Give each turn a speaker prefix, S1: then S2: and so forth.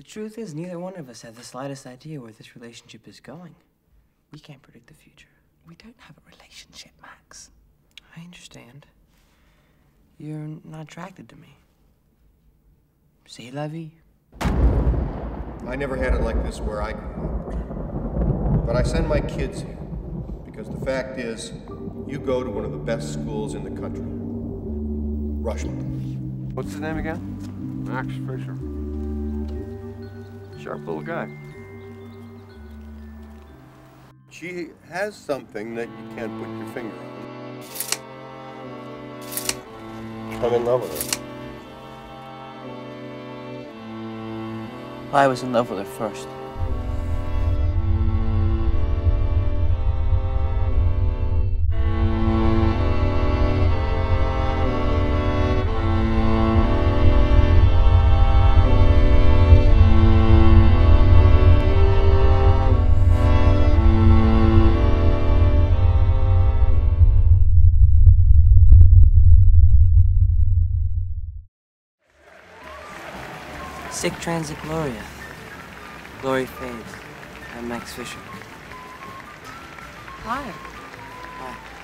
S1: The truth is, neither one of us have the slightest idea where this relationship is going. We can't predict the future.
S2: We don't have a relationship, Max.
S1: I understand. You're not attracted to me. C'est la vie.
S3: I never had it like this where I grew up. But I send my kids here because the fact is, you go to one of the best schools in the country. Rushmore.
S4: What's his name again?
S5: Max Fisher.
S4: Sharp little guy.
S3: She has something that you can't put your finger on. I'm in love with her.
S1: I was in love with her first. Sic transit gloria. Glory fades. I'm Max Fisher.
S2: Hi.
S1: Hi.